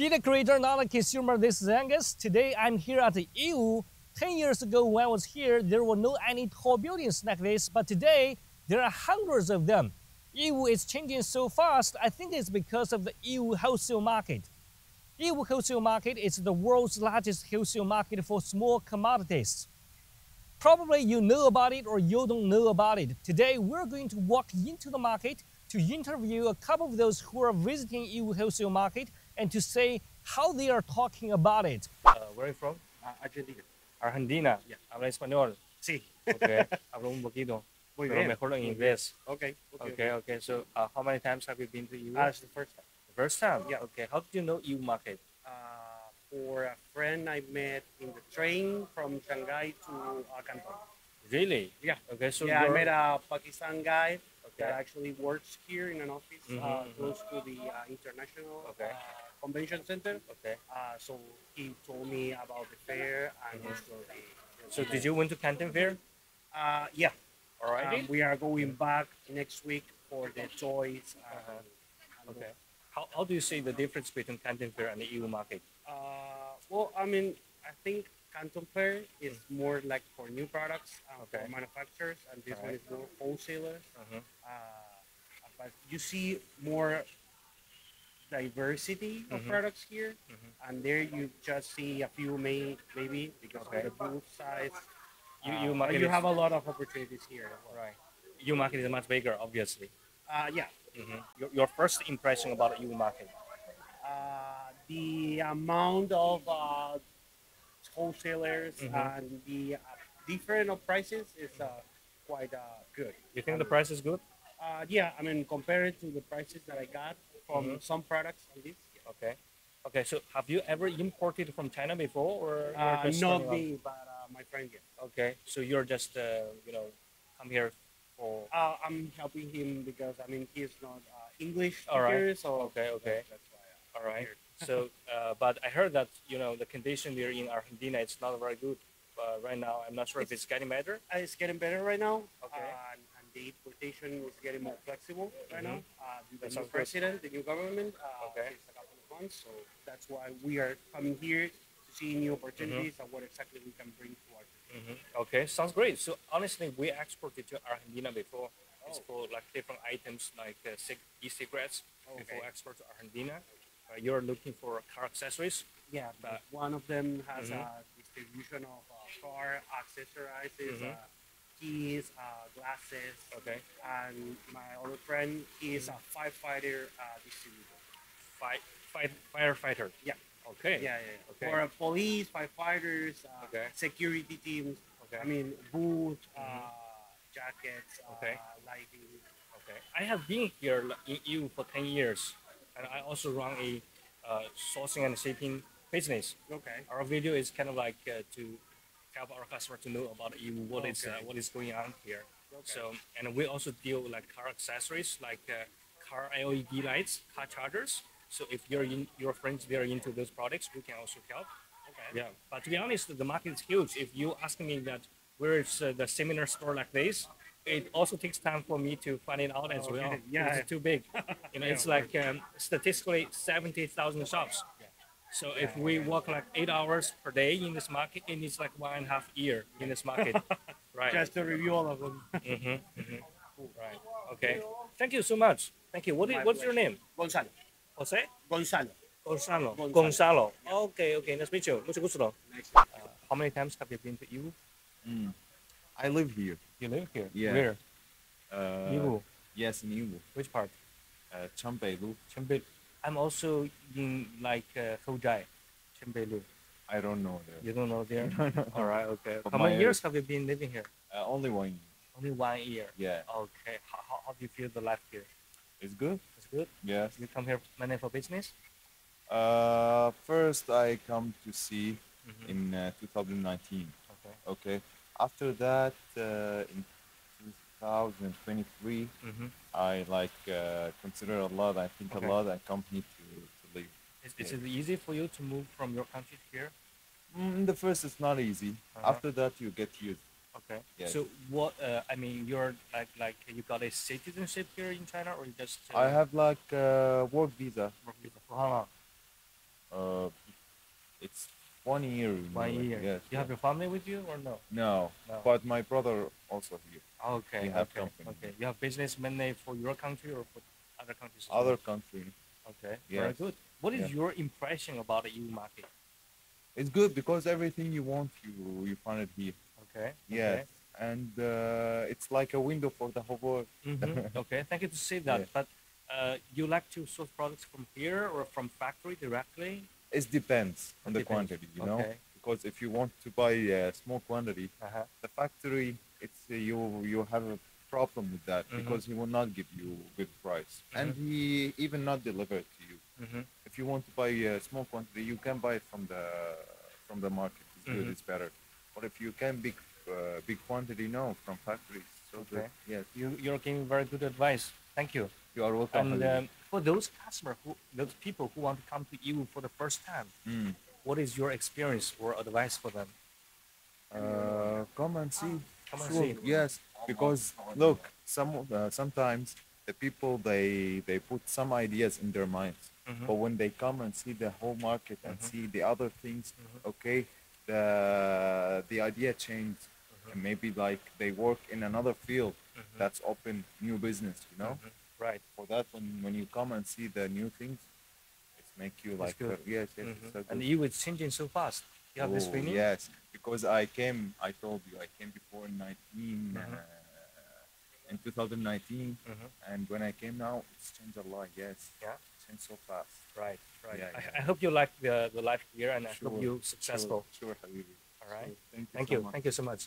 Be the creator, not a consumer. This is Angus. Today I'm here at the Yiwu. 10 years ago when I was here, there were no any tall buildings like this, but today there are hundreds of them. Yiwu is changing so fast, I think it's because of the Yiwu wholesale market. Yiwu wholesale market is the world's largest wholesale market for small commodities. Probably you know about it or you don't know about it. Today we're going to walk into the market to interview a couple of those who are visiting Yiwu wholesale market and to say how they are talking about it. Uh, where are you from? Uh, Argentina. Argentina. Yeah. Habla español. Sí. Okay. Hablo un poquito. Muy pero bien. mejor en inglés. Okay. Okay, okay. So uh, how many times have you been to Yiwu? Uh, it's the first time. the first time? yeah. Okay. How did you know Yiwu market? Uh, for a friend I met in the train from Shanghai to uh, Canton. Really? Yeah. Okay. So yeah, I you're- met a Pakistan guy Okay. that actually works here in an office uh, Mhm, mhm. close to the uh, International Okay. Uh, Convention Center. Okay. Uh, so he told me about the fair and also the. Mm-hmm. So did you went to Canton Fair? Uh, yeah. Alrighty. Um, we are going back next week for the toys. And, Uh-huh. and Okay. How, how do you see the difference between Canton Fair and the Yiwu market? Uh, well, I mean, I think Canton Fair is more like for new products uh, Okay. for manufacturers, and this one is more wholesalers. Uh-huh. Uh, but you see more diversity of Mhm. products here, Mhm. and there you just see a few may maybe because Okay. of the booth size. You- Uh, you you have a lot of opportunities here. Right. Yiwu market is much bigger, obviously. Uh, yeah. Mhm. Your, your first impression about Yiwu market? uh, the amount of uh, wholesalers Mhm. and the uh, different of prices is uh, quite uh, good. You think the price is good? Uh, yeah, I mean, compared to the prices that I got from Mhm. some products on this, Okay. Okay. So have you ever imported from China before, or uh, not me, but uh, my friend. Yes. Okay. So you're just uh, you know come here for. Uh, I'm helping him because I mean he's not uh, English All right. speaker, so Okay, okay. That's why. Uh, All right. here. So, uh, but I heard that you know the condition there in Argentina it's not very good right now. I'm not sure if it's getting better. It's getting better right now. Okay. Uh, the importation is getting more flexible right Mhm. now. Uh, That the new sounds good. president, the new government, uh, Okay. a couple of months. So that's why we are coming here to see new opportunities Mm-hmm. and what exactly we can bring to our. hmm Okay, sounds great. So honestly, we exported to Argentina before. It's Oh. for like different items like uh, cig- e-cigarettes before export to Argentina. Uh, you're looking for car accessories. Yeah, but one of them has Mhm. a distribution of uh, car accessories, Mhm. uh, glasses. Okay. And my other friend is a firefighter uh, distributor. Fight, fight, firefighter. Yeah. Okay. Yeah, yeah. yeah. Okay. For uh, police, firefighters, uh, Okay. security teams. Okay. I mean, boots, Mhm. uh, jackets, Okay. uh, lighting. Okay. I have been here in Yiwu for 10 years, and I also run a uh, sourcing and shipping business. Okay. Our video is kind of like uh, to help our customer to know about Yiwu, what is uh, Okay. what is going on here. Okay. So, and we also deal with like car accessories, like uh, car LED lights, car chargers. So if you're in, your friends they are into those products, we can also help. Okay. Yeah. But to be honest, the market is huge. If you ask me that where is uh, the similar store like this, it also takes time for me to find it out as Okay. well. Yeah. It's too big. You know, Yeah, it's like um, statistically seventy thousand shops. Yeah. So if we work like eight hours per day in this market, it needs like one and a half year in this market. right. Just to review all of them. Mm-hmm, Right. Okay. Thank you so much. Thank you. What is, what's your name? Gonzalo. Jose? Gonzalo. Gonzalo. Gonzalo. Gonzalo. Okay, okay. Nice to meet you. Mucho gusto. Nice. Uh, how many times have you been to Yiwu? Mm. I live here. You live here? Yeah. Where? Uh, Yiwu. Yes, in Yiwu. Which part? Uh, Chanbeilu. Chengbe. I'm also in like uh, Hojai. Chengbeilu. I don't know there. You don't know there? No, no. All right, okay. But How many years have you been living here? Uh, only one. year. Only one year. Yeah, Okay. How, how, how do you feel the life here? it's good. It's good? Yes. You come here mainly for business? Uh, first I come to see Mhm. in uh, 2019. Okay. Okay. After that, uh, in 2023, Mm-hmm. I like uh, consider a lot. I think Okay. a lot. I come here to, to live. Is, is it easy for you to move from your country to here? Mm, the first, is not easy. Uh-huh. After that, you get used. Okay. Yes. So what? Uh, I mean, you're like like you got a citizenship here in China, or you just? Uh, I have like uh, work visa. work visa for how long? Uh, one year. One year. Yes. You have your family with you or no? No, No. but my brother also here. Okay. We have okay. company. Okay. You have business mainly for your country or for other countries? Other country. Okay. Very good. What is Yeah. your impression about the Yiwu market? It's good because everything you want, you you find it here. Okay. Yes, and uh, it's like a window for the whole world. Mhm. okay. Thank you to say that. Yeah. But uh, you like to source products from here or from factory directly? It depends on the Depends. quantity, you know. Because if you want to buy a small quantity, Uh-huh. the factory, it's uh, you you have a problem with that Mhm. because he will not give you good price, and he even not deliver it to you. Mm-hmm. If you want to buy a small quantity, you can buy it from the from the market. It's good, Mhm. it's better. But if you can big uh, big quantity, no, from factories. So Okay. good. Yes, You, you're giving very good advice. Thank you. You are welcome. And um, for those customers, who, those people who want to come to Yiwu for the first time, Mm. what is your experience or advice for them? Uh, come and see. Come and Sure, see. Yes, because look, some uh, sometimes the people they they put some ideas in their minds, Mhm. but when they come and see the whole market and Mhm. see the other things, Mhm. okay, the the idea changed, and maybe like they work in another field Mhm. that's open new business, you know. Right. For that, when when you come and see the new things, it make you like good. uh, yes, yes, Mhm. it's so And. Yiwu is changing so fast. You have this Oh, feeling? Yes, because I came. I told you I came before in 19, Mhm. uh, in 2019, Mhm. and when I came now, it's changed a lot. Yes, Yeah. changed so fast. Right. Right. Yeah, I, yeah. I hope you like the, the life here and I hope Sure, you successful. Sure, sure Habibi. All right. Sure. Thank you. Thank so you. Thank you so much.